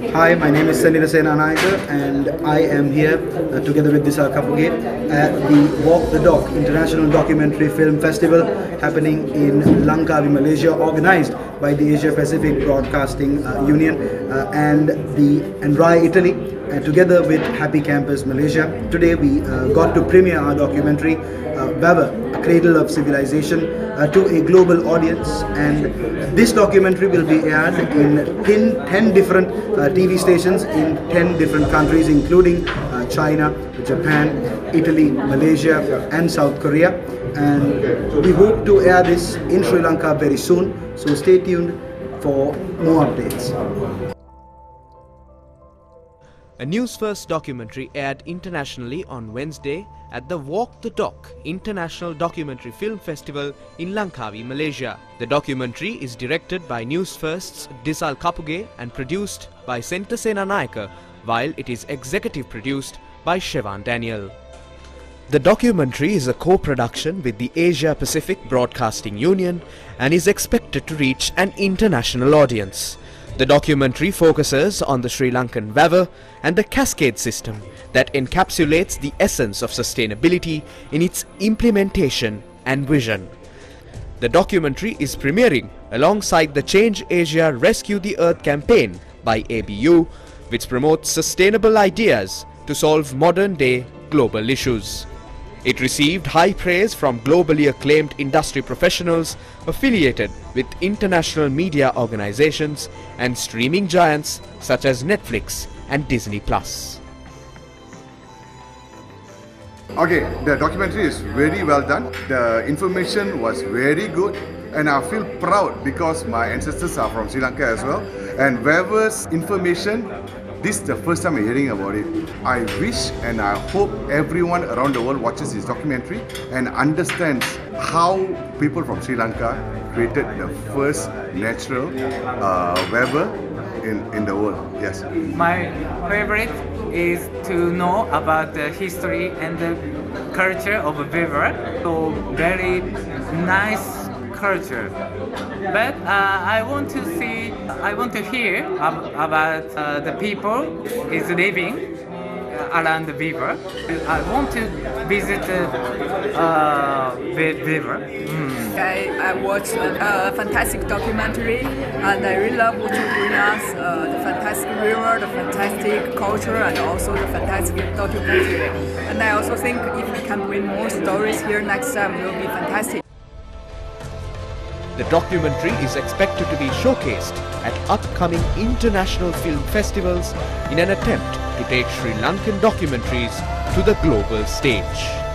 Hi, my name is Senitha Senanayake and I am here uh, together with Dhisal Kapuge at the Walk the Doc International Documentary Film Festival happening in Langkawi, Malaysia, organized by the Asia Pacific Broadcasting uh, Union uh, and the Andrai Italy uh, together with Happy Campus Malaysia. Today we uh, got to premiere our documentary uh, Vewa, A Cradle of Civilization uh, to a global audience. And this documentary will be aired in 10, 10 different TV stations in 10 different countries including China, Japan, Italy, Malaysia and South Korea. And we hope to air this in Sri Lanka very soon. So stay tuned for more updates. A News First documentary aired internationally on Wednesday at the Walk the Doc International Documentary Film Festival in Langkawi, Malaysia. The documentary is directed by News First's Dhisal Kapuge and produced by Senitha Senanayake, while it is executive produced by Chevaan Daniel. The documentary is a co-production with the Asia Pacific Broadcasting Union and is expected to reach an international audience. The documentary focuses on the Sri Lankan Vewa and the cascade system that encapsulates the essence of sustainability in its implementation and vision. The documentary is premiering alongside the Change Asia Rescue the Earth campaign by ABU, which promotes sustainable ideas to solve modern day global issues. It received high praise from globally acclaimed industry professionals affiliated with international media organizations and streaming giants such as Netflix and Disney Plus. Okay, the documentary is very well done. The information was very good and I feel proud because my ancestors are from Sri Lanka as well. And Vewa's information, this is the first time I'm hearing about it. I wish and I hope everyone around the world watches this documentary and understands how people from Sri Lanka created the first natural uh, Vewa in, in the world. Yes. My favorite is to know about the history and the culture of Vewa. So very nice culture. But uh, I want to see, I want to hear ab- about uh, the people is living around the river. I want to visit the uh, the river. Mm. I, I watched a, a fantastic documentary and I really love what you bring us uh, the fantastic river, the fantastic culture, and also the fantastic documentary. And I also think if we can bring more stories here next time, it will be fantastic. The documentary is expected to be showcased at upcoming international film festivals in an attempt to take Sri Lankan documentaries to the global stage.